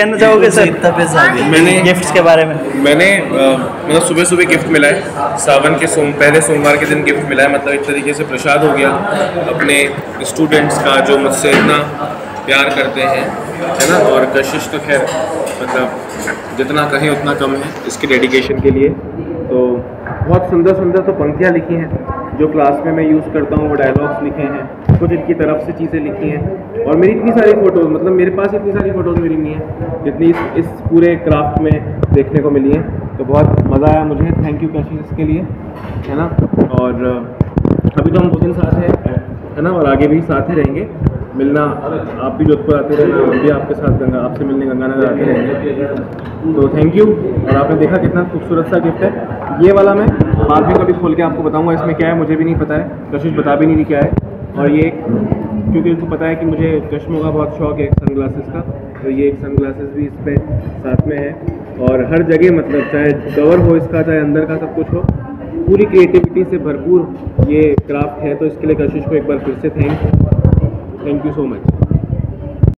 कहना चाहोगे सर? मैंने गिफ्ट्स के बारे में। मैंने मतलब सुबह सुबह गिफ्ट मिला है। सावन के सोम पहले सोमवार के दिन गिफ्ट मिला है। मतलब एक तरीके से प्रसाद हो गया अपने स्टूडेंट्स का जो मुझसे इतना प्यार करते हैं है ना? और कशिश तो खैर मतलब जितना कहें उतना कम है इसके डेडिकेशन के लिए। तो बहुत सुंदर सुंदर तो पंक्तियाँ लिखी हैं जो क्लास में मैं यूज़ करता हूँ वो डायलॉग्स लिखे हैं कुछ इनकी तरफ़ से चीज़ें लिखी हैं। और मेरी इतनी सारी फ़ोटोज़ मतलब मेरे पास इतनी सारी फ़ोटोज़ मिली नहीं है जितनी इस, इस पूरे क्राफ्ट में देखने को मिली हैं। तो बहुत मज़ा आया मुझे। थैंक यू कशिश इसके लिए है ना? और अभी तो हम दो दिन साथ हैं है ना? और आगे भी साथ ही रहेंगे। मिलना, आप भी जोधपुर आते रहना, हम भी आपके साथ गंगा, आपसे मिलने गंगानगर आते रहेंगे। तो थैंक यू और आपने देखा कितना खूबसूरत सा गिफ्ट है। ये वाला मैं बाद में कभी खोल के आपको बताऊँगा, इसमें क्या है, मुझे भी नहीं पता है, कशिश बता भी नहीं क्या है। और ये क्योंकि उसको पता है कि मुझे चश्मों का बहुत शौक है सन का तो ये एक सन भी इस पे साथ में है। और हर जगह मतलब चाहे कवर हो इसका, चाहे अंदर का सब कुछ हो, पूरी क्रिएटिविटी से भरपूर ये क्राफ्ट है तो इसके लिए कशिश को एक बार फिर से thank thank you so much